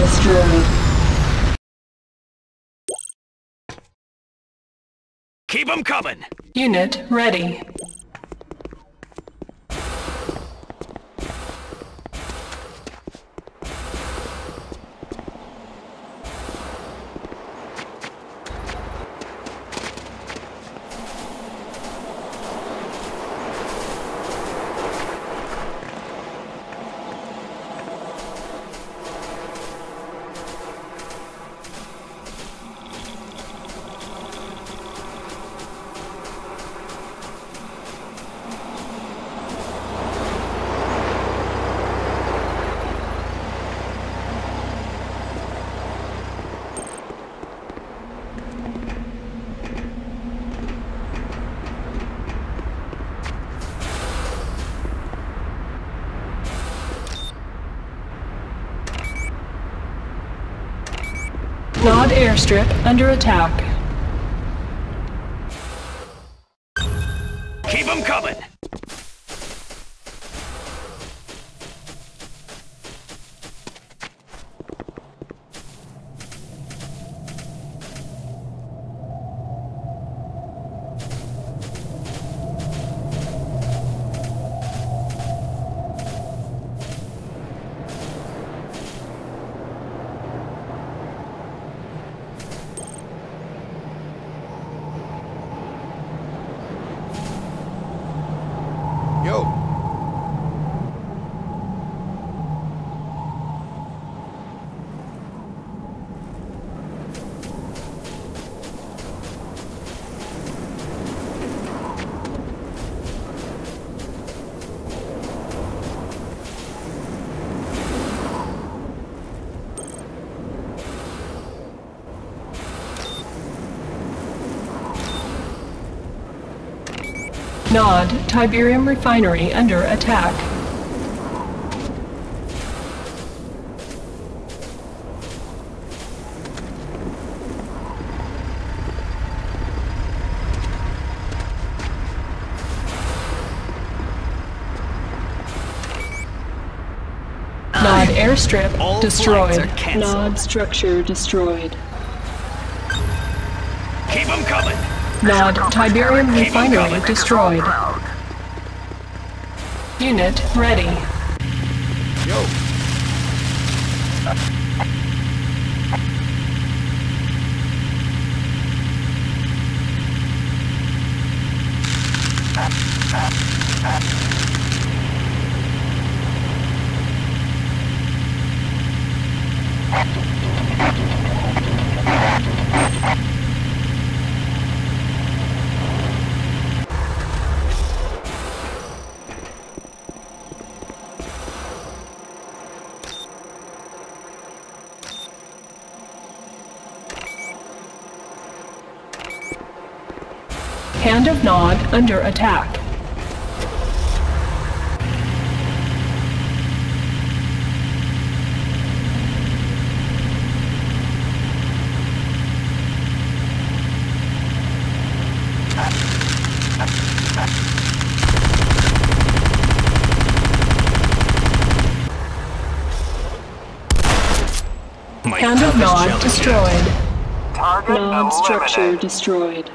destroyed. Keep 'em coming! Unit ready. Nod airstrip under attack. Keep them coming! Yo, Nod Tiberium refinery under attack. Nod airstrip All destroyed. Nod structure destroyed. Keep 'em coming! Nod Tiberium refinery destroyed. Unit ready. yo. Hand of Nod under attack. My Hand of Nod destroyed. Target Nod structure destroyed.